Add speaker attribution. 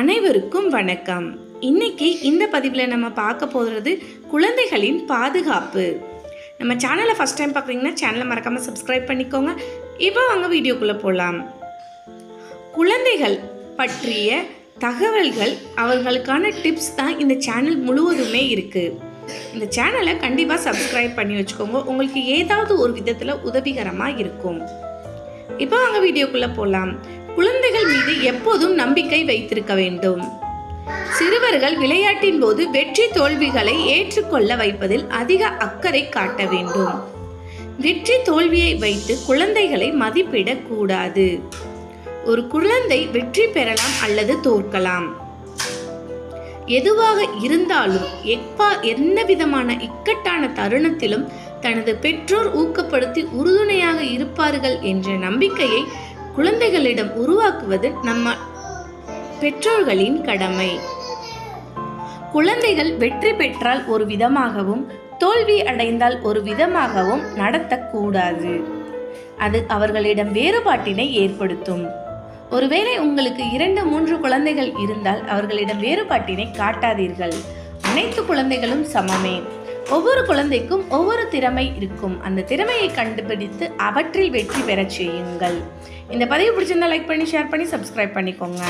Speaker 1: அனைவருக்கும் வணக்கம். இன்னைக்கு இந்த பதிவில் நம்ம பார்க்க போகிறது குழந்தைகளின் பாதுகாப்பு. நம்ம சேனலை ஃபஸ்ட் டைம் பார்க்குறீங்கன்னா சேனலை மறக்காமல் சப்ஸ்கிரைப் பண்ணிக்கோங்க. இப்போ வாங்க வீடியோக்குள்ளே போகலாம் குழந்தைகள் பற்றிய தகவல்கள் அவர்களுக்கான டிப்ஸ் தான் இந்த சேனல் முழுவதுமே இருக்குது இந்த சேனலை கண்டிப்பாக சப்ஸ்கிரைப் பண்ணி வச்சுக்கோங்க. உங்களுக்கு ஏதாவது ஒரு விதத்தில் உதவிகரமாக இருக்கும். இப்போ வாங்க வீடியோக்குள்ளே போகலாம் குழந்தைகள் மீது எப்போதும் நம்பிக்கை வைத்திருக்க வேண்டும். சிறுவர்கள் விளையாட்டின் போது வெற்றி தோல்விகளை ஏற்றுக்கொள்ள வைப்பதில் அதிக அக்கறை காட்ட வேண்டும். வெற்றி தோல்வியை வைத்து குழந்தைகளை மதிப்பிடக் கூடாது ஒரு குழந்தை வெற்றி பெறலாம் அல்லது தோற்கலாம். எதுவாக இருந்தாலும் எப்பா எந்த விதமான இக்கட்டான தருணத்திலும் தனது பெற்றோர் ஊக்கப்படுத்தி உறுதுணையாக இருப்பார்கள் என்ற நம்பிக்கையை குழந்தைகளிடம் உருவாக்குவது நம்ம பெற்றோர்களின் கடமை. குழந்தைகள் வெற்றி பெற்றால் ஒரு விதமாகவும் தோல்வி அடைந்தால் ஒரு விதமாகவும் நடத்தக்கூடாது. அது அவர்களிடம் வேறுபாட்டினை ஏற்படுத்தும். ஒருவேளை உங்களுக்கு இரண்டு மூன்று குழந்தைகள் இருந்தால் அவர்களிடம் வேறுபாட்டினை காட்டாதீர்கள். அனைத்து குழந்தைகளும் சமமே. ஒவ்வொரு குழந்தைக்கும் ஒவ்வொரு திறமை இருக்கும். அந்த திறமையை கண்டுபிடித்து அவற்றில் வெற்றி பெறச் செய்யுங்கள். இந்த பதிவு பிடிச்சிருந்தா லைக் பண்ணி ஷேர் பண்ணி சப்ஸ்கிரைப் பண்ணிக்கோங்க.